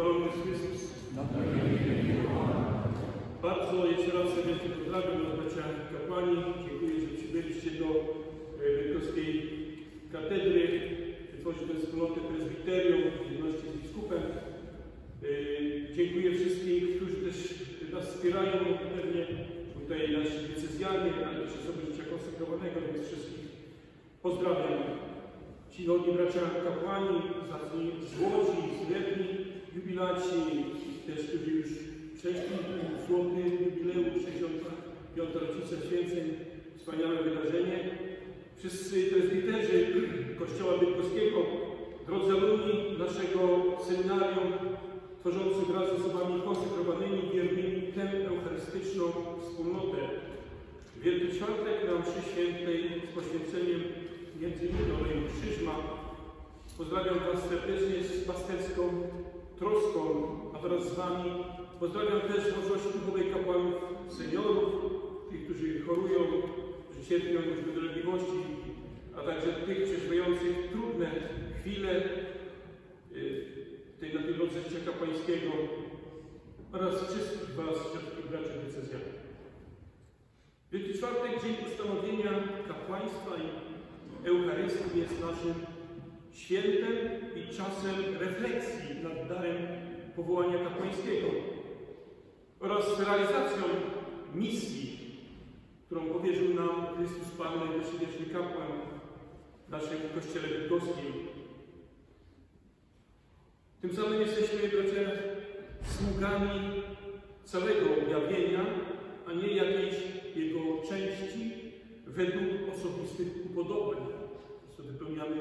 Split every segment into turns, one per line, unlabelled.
Pochwalony jest Chrystus. Bardzo jeszcze raz serdecznie pozdrawiam bracia kapłani. Dziękuję, że przybyliście do Bydgoskiej Katedry. Tworzy tę wspólnotę prezbiterium jedności z biskupem. E, Dziękuję wszystkim, którzy też nas wspierają, pewnie tutaj nasi diecezjanie, ale też osoby życia konsekrowanego, więc wszystkich pozdrawiam. Ci godni bracia kapłani, z Łodzi, z jubilaci, też, którzy już przeszli złoty jubileusz, 65. rocznicę święceń, wspaniałe wydarzenie. Wszyscy prezbiterzy Kościoła Bydgoskiego, drodzy alumni naszego seminarium, tworzący wraz z osobami konsekrowanymi, wiernymi tę eucharystyczną wspólnotę. Wielki Czwartek na mszy świętej z poświęceniem między innymi krzyżma. Pozdrawiam Was serdecznie z pasterską troską, a wraz z Wami pozdrawiam też mądrości duchowej kapłanów seniorów, tych, którzy chorują, którzy cierpią różne dolegliwości, a także tych przeżywających trudne chwile y, tej, na tej drodze życia kapłańskiego oraz wszystkich Was, wszystkich braci decyzjach. Wielki Czwartek, dzień ustanowienia kapłaństwa i Eucharystii jest naszym świętem i czasem refleksji nad darem powołania kapłańskiego oraz realizacją misji, którą powierzył nam Chrystus Pan, najwyższy wieczny kapłan w naszym Kościele Bydgoskim. Tym samym jesteśmy, bracia, sługami całego objawienia, a nie jakiejś jego części według osobistych upodobań. Co wypełniamy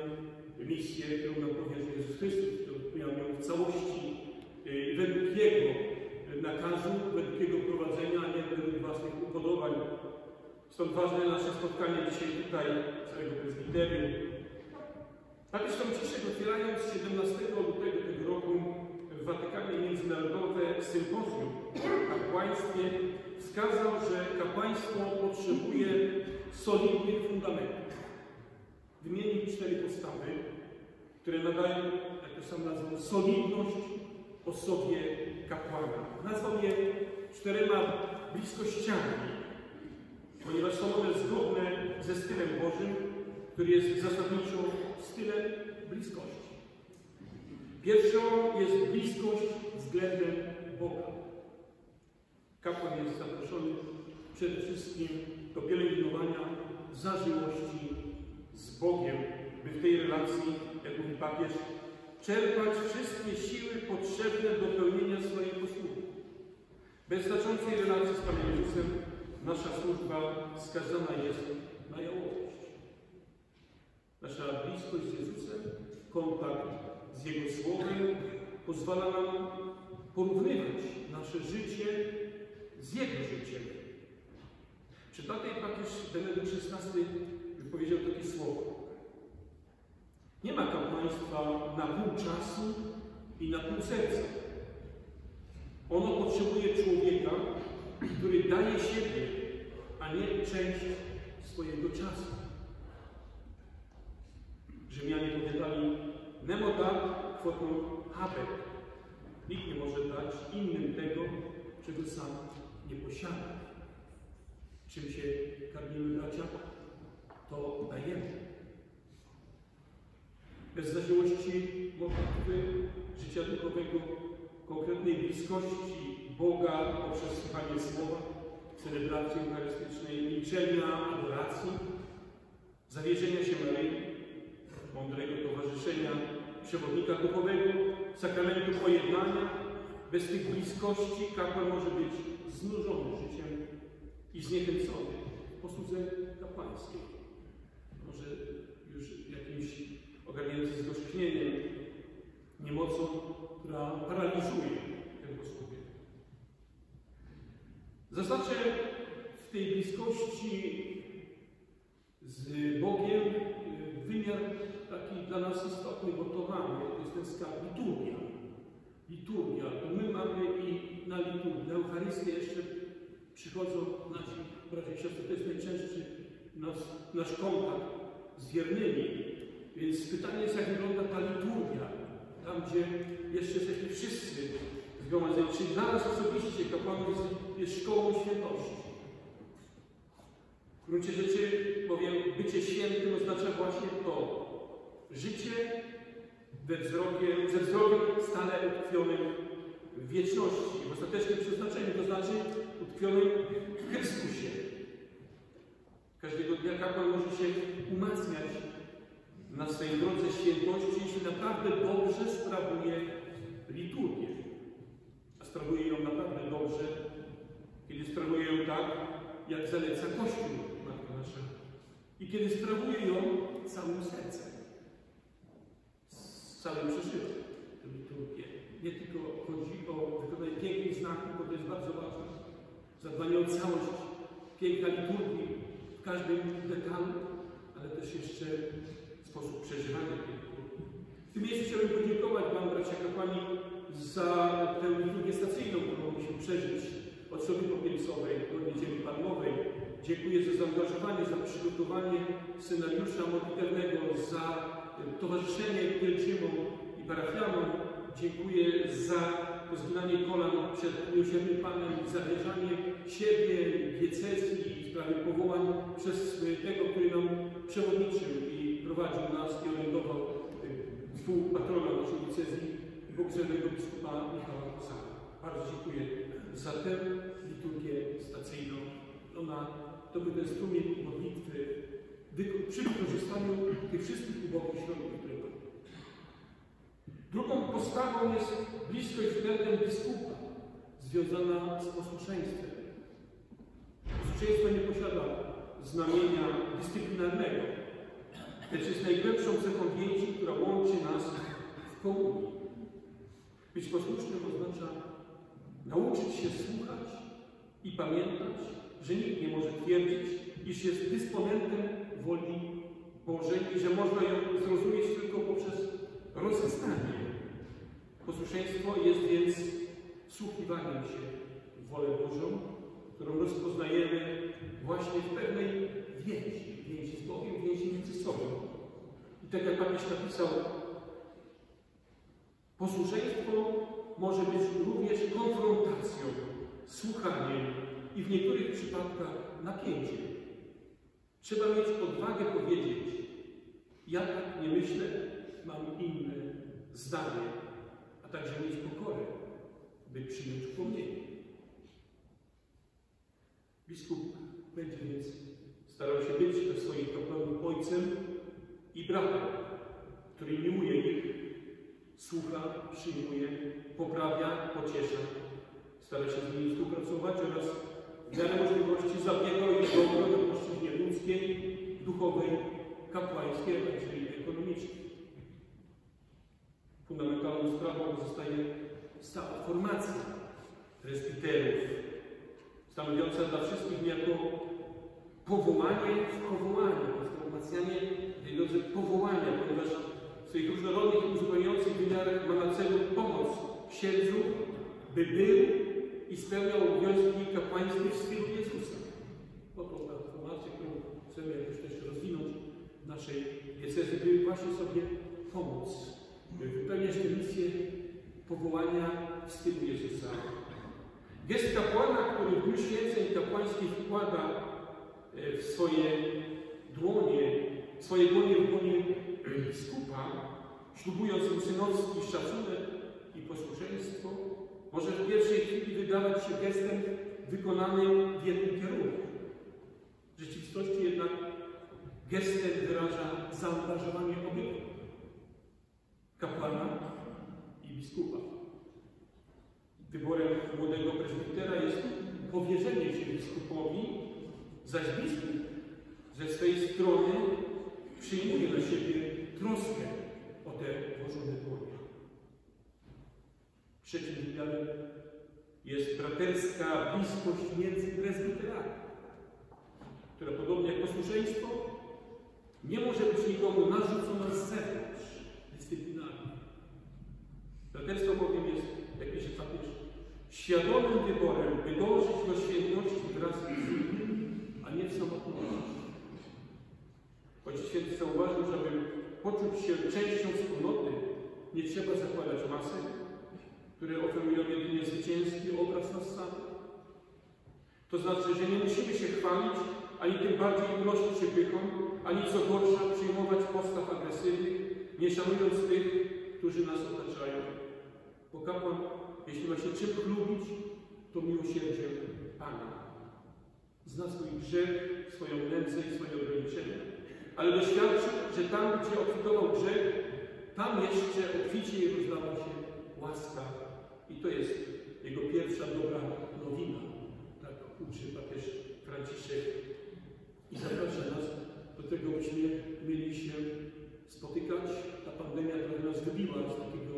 misję, którą nam powierzył Jezus Chrystus, którą wypełniamy ją w całości y, według Jego nakazu, według Jego prowadzenia, a nie według własnych upodobań. Stąd ważne nasze spotkanie dzisiaj tutaj, całego prezbiterium. Papież Franciszek otwierając 17 lutego tego roku w Watykanie Międzynarodowe Sympozjum o kapłaństwie wskazał, że kapłaństwo potrzebuje solidnych fundamentów. Wymienił cztery postawy, które nadają, jak to sam nazwał, solidność osobie kapłana. Nazwał je czterema bliskościami, ponieważ są one zgodne ze stylem Bożym, który jest zasadniczo stylem bliskości. Pierwszą jest bliskość względem Boga. Kapłan jest zaproszony przede wszystkim do pielęgnowania zażyłości z Bogiem, by w tej relacji, jak mówi papież, czerpać wszystkie siły potrzebne do pełnienia swojej posługi. Bez znaczącej relacji z Panem Jezusem nasza służba skazana jest na jałowość. Nasza bliskość z Jezusem, kontakt z Jego Słowem pozwala nam porównywać nasze życie z Jego życiem. Tatej papież Benedykt XVI wypowiedział takie słowo. Nie ma kapłaństwa na pół czasu i na pół serca. Ono potrzebuje człowieka, który daje siebie, a nie część swojego czasu. Rzymianie powiadali Nemo dat quod habet. Nikt nie może dać innym tego, czego sam nie posiada. Czym się karmimy bracia? To dajemy. Bez zażyłości modlitwy, życia duchowego, konkretnej bliskości Boga poprzez słuchanie Słowa, celebracji eucharystycznej, milczenia, adoracji, zawierzenia się Maryi, mądrego towarzyszenia, przewodnika duchowego, sakramentu pojednania. Bez tych bliskości kapłan może być znużony życiem i zniechęcony w posłudze kapłańskiej. Może już jakimś ogarnięty zgorzknieniem, niemocą, która paraliżuje tę posługę. Zaznaczę w tej bliskości z Bogiem wymiar taki dla nas istotny, bo to jest ten skarb, liturgia. Liturgia, my mamy i na liturgię, na Eucharystię jeszcze przychodzą nasi bracia i siostry, to jest najczęstszy nasz, nasz kontakt z wiernymi. Więc pytanie jest, jak wygląda ta liturgia, ta tam gdzie jeszcze jesteśmy wszyscy zgromadzeni. Czyli dla nas osobiście kapłanów jest, jest szkołą świętości. W gruncie rzeczy bowiem bycie świętym oznacza właśnie to. Życie we wzrokiem, ze wzrokiem stale utkwionym w wieczności, w ostatecznym przeznaczeniu, to znaczy utkwionym w Chrystusie. Kapłan może się umacniać na swojej drodze świętości, jeśli naprawdę dobrze sprawuje liturgię. A sprawuje ją naprawdę dobrze, kiedy sprawuje ją tak, jak zaleca Kościół Matka Nasza. I kiedy sprawuje ją całym sercem, z całym przeżyciem tę liturgię. Nie tylko chodzi o wykonanie pięknych znaków, bo to jest bardzo ważne. Zadbanie o całość, piękna liturgii w każdym detalu, ale też jeszcze sposób przeżywania liturgii. W tym miejscu chciałbym podziękować Wam, bracia kapłani, za tę liturgię stacyjną, którą mogliśmy przeżyć od soby popielcowej do niedzieli palmowej. Dziękuję za zaangażowanie, za przygotowanie scenariusza modlitewnego, za towarzyszenie pielgrzymom i parafianom. Dziękuję za pozginanie kolan przed miłosiernym Panem zawierzanie siebie, diecezji w sprawie powołań przez tego, który nam przewodniczył i prowadził nas i orientował współpatrona naszej diecezji, bogzewnego biskupa Michała Kosana. Bardzo dziękuję za tę liturgię stacyjną. Ona to był ten strumień modlitwy przy wykorzystaniu tych wszystkich ubogich środków, które były. Drugą postawą jest bliskość względem biskupa, związana z posłuszeństwem. Posłuszeństwo nie posiada znamienia dyscyplinarnego, lecz jest najgłębszą cechą więzi, która łączy nas w komunii. Być posłusznym oznacza nauczyć się słuchać i pamiętać, że nikt nie może twierdzić, iż jest dysponentem woli Bożej i że można ją zrozumieć tylko poprzez rozeznanie. Posłuszeństwo jest więc wsłuchiwaniem się w wolę Bożą, którą rozpoznajemy właśnie w pewnej więzi, więzi z Bogiem, więzi między sobą. I tak jak papież napisał, posłuszeństwo może być również konfrontacją, słuchaniem i w niektórych przypadkach napięciem. Trzeba mieć odwagę powiedzieć, ja tak nie myślę, mam inne zdanie, a także mieć pokorę, by przyjąć upomnienie. Biskup będzie więc starał się być dla swoich kapłanów ojcem i bratem, który miłuje ich, słucha, przyjmuje, poprawia, pociesza, stara się z nimi współpracować oraz w miarę możliwości zabiega o ich dobro na płaszczyźnie ludzkiej, duchowej, kapłańskiej, a także ekonomicznej. Fundamentalną sprawą pozostaje stała formacja presbiterów, stanowiąca dla wszystkich niejako powołanie w to umacnianie tej drodze powołania, ponieważ w swoich różnorodnych i uzupełniających wymiarach ma na celu pomoc księdzu, by był i spełniał obowiązki kapłańskie w stylu Jezusa. Oto ta formacja, którą chcemy jakoś też rozwinąć w naszej diecezji, by właśnie sobie pomóc, by wypełniać misję powołania w stylu Jezusa. Gest kapłana, który w dniu święceń kapłańskich wkłada w swoje dłonie, swoje dłonie w dłonie biskupa, ślubując mu synowski szacunek i posłuszeństwo, może w pierwszej chwili wydawać się gestem wykonanym w jednym kierunku. W rzeczywistości jednak gestem wyraża zaangażowanie obydwu kapłana i biskupa. Wyborem młodego prezbitera jest powierzenie się biskupowi, zaś biskup ze swojej strony przyjmuje na siebie troskę o te włożone dłonie. Trzecim wymiarem jest braterska bliskość między prezbiterami, która podobnie jak posłuszeństwo nie może być nikomu narzucona z zewnątrz dyscyplinarnie. Braterstwo bowiem jest, jak pisze papież, świadomym wyborem, by dążyć do świętości wraz z innym, a nie w samotności. Choć święty zauważył, żeby poczuć się częścią wspólnoty, Nie trzeba zakładać masek, które oferują jedynie zwycięski obraz nas samych. To znaczy, że nie musimy się chwalić, ani tym bardziej unosić się pychą, ani co gorsza przyjmować postaw agresywnych, nie szanując tych, którzy nas otaczają. Bo kapłan, jeśli ma się czym chlubić, to miłosierdziem Pana. Zna swój grzech, swoją nędzę i swoje ograniczenia. Ale doświadczył, że tam, gdzie obfitował grzech, tam jeszcze obficie jej rozdała się łaska. I to jest jego pierwsza dobra nowina. Tak uczy papież Franciszek. I zaprasza nas do tego, byśmy mieli się spotykać. Ta pandemia trochę nas wybiła z takiego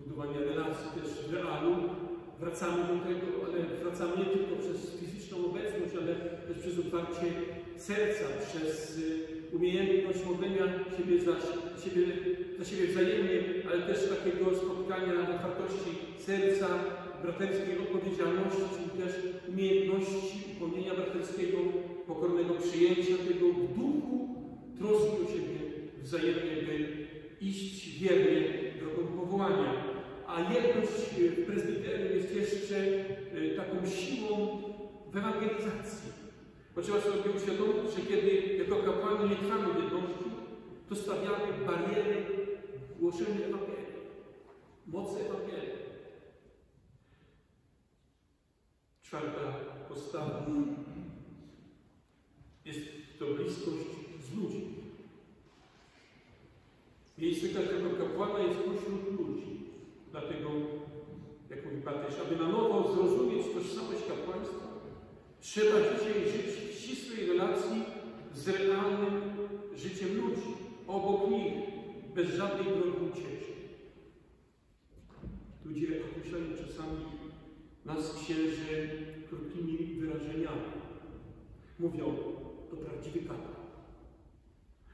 budowania relacji też w realu. Wracamy do tego, ale wracamy nie tylko przez fizyczną obecność, ale też przez otwarcie serca, przez y, umiejętność modlenia siebie za siebie, za siebie wzajemnie, ale też takiego spotkania otwartości serca, braterskiej odpowiedzialności, też umiejętności upomnienia braterskiego, pokornego przyjęcia tego w duchu troski o siebie wzajemnie, by iść wiernie drogą powołania. A jedność w prezbiterium jest jeszcze y, taką siłą w ewangelizacji. Bo trzeba sobie uświadomić, że kiedy jako kapłani nie trwamy jedności, to stawiamy bariery głoszenia Ewangelii, mocy Ewangelii. Czwarta postawa jest to bliskość z ludźmi. Miejsce każdego kapłana jest pośród ludzi. Dlatego, jak mówi papież, aby na nowo trzeba dzisiaj żyć w ścisłej relacji z realnym życiem ludzi, obok nich, bez żadnej drogi ucieczki. Ludzie określają czasami nas księży krótkimi wyrażeniami. Mówią, to prawdziwy kapłan.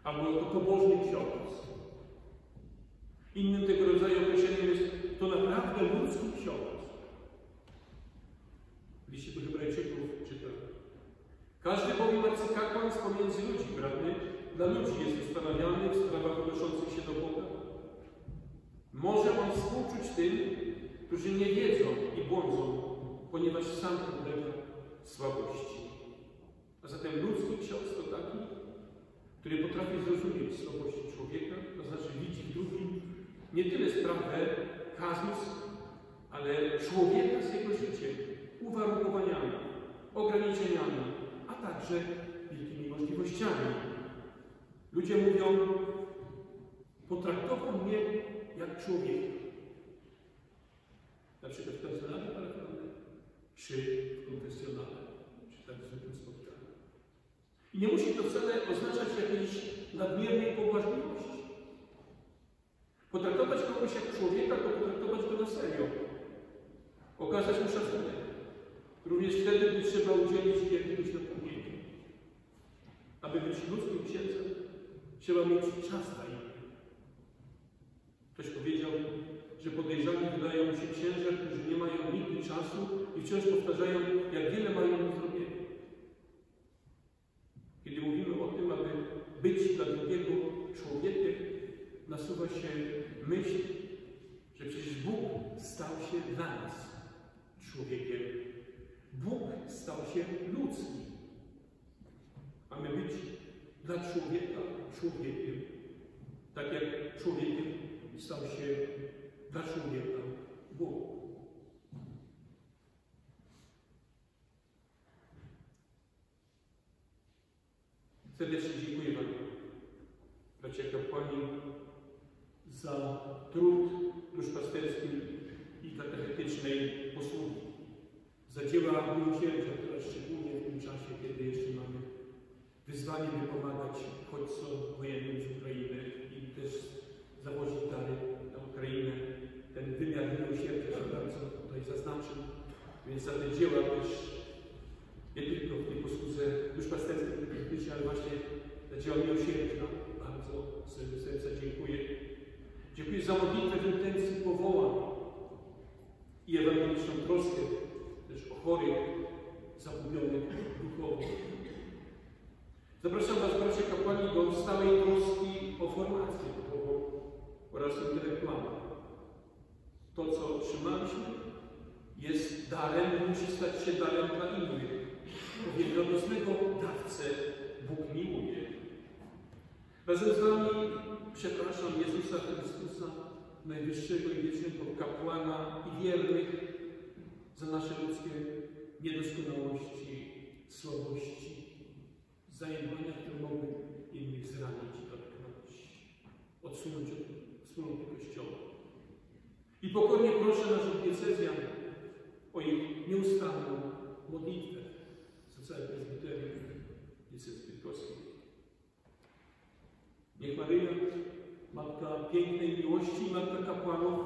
Albo to pobożny ksiądz. Innym tego rodzaju określeniem jest to naprawdę ludzki ksiądz. W. Każdy bowiem arcykapłan z pomiędzy ludzi, prawny, dla ludzi jest ustanawiany w sprawach odnoszących się do Boga. Może on współczuć tym, którzy nie wiedzą i błądzą, ponieważ sam podlega słabości. A zatem ludzki ksiądz to taki, który potrafi zrozumieć słabości człowieka, to znaczy widzi w drugim nie tyle sprawę kazus, ale człowieka z jego życiem, uwarunkowaniami, także wielkimi możliwościami. Ludzie mówią, potraktował mnie jak człowieka. Na przykład w personale parafialnym, czy w konfesjonale, czy tak zwykłym spotkaniu. I nie musi to wcale oznaczać jakiejś nadmiernej pobłażliwości. Potraktować kogoś jak człowieka, to potraktować go na serio. Okazać mu szacunek. Również wtedy, gdy trzeba udzielić trzeba mieć czas na innych. Ktoś powiedział, że podejrzani wydają się księża, którzy nie mają nigdy czasu i wciąż powtarzają, jak wiele mają do zrobienia. Kiedy mówimy o tym, aby być dla drugiego człowiekiem, nasuwa się myśl, że przecież Bóg stał się dla nas człowiekiem. Bóg stał się ludzki. Mamy być dla człowieka człowiekiem. Tak jak człowiekiem stał się dla człowieka Bóg. Serdecznie dziękuję Wam, bracia kapłani, za trud duszpasterskiej i katechetycznej posługi, za dzieła miłosierdzia, które szczególnie w tym czasie, kiedy jeszcze mamy wyzwanie, by pomagać uchodźcom wojennym z Ukrainy i też zawozić dalej na Ukrainę. Ten wymiar miłosierdzia się bardzo tutaj zaznaczył, więc za te dzieła też nie tylko w tej posłudze duszpasterskiej, ale właśnie za dzieła miłosierdzia bardzo z serca dziękuję. Dziękuję za modlitwę w intencji powołań i ewangeliczną troskę też o chorych, zagubionych duchowo. Bracia kapłani, do stałej troski o formację duchową oraz intelektualną. To, co otrzymaliśmy, jest darem, musi stać się darem dla innych. Bo wielomocnego dawcę Bóg miłuje. Razem z Wami przepraszam Jezusa Chrystusa, Najwyższego i Wiecznego Kapłana i wiernych za nasze ludzkie niedoskonałości, słabości, zajmowania, które mogły innych zranić i dotknąć, odsunąć od wspólnoty Kościoła. I pokornie proszę naszych diecezjan o ich nieustanną modlitwę za całe prezbiterium diecezji bydgoskiej. Niech Maryja, Matka pięknej miłości i Matka kapłanów,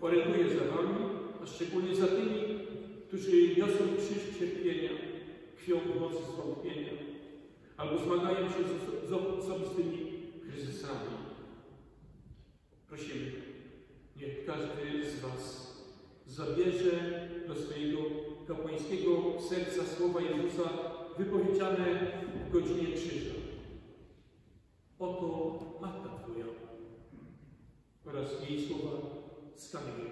oręduje za Wami, a szczególnie za tymi, którzy niosą krzyż cierpienia, krwią w mocy zwątpienia, albo zmagają się z, osobistymi kryzysami. Prosimy, niech każdy z Was zabierze do swojego kapłańskiego serca słowa Jezusa wypowiedziane w godzinie krzyża. Oto Matka Twoja oraz jej słowa z Kamy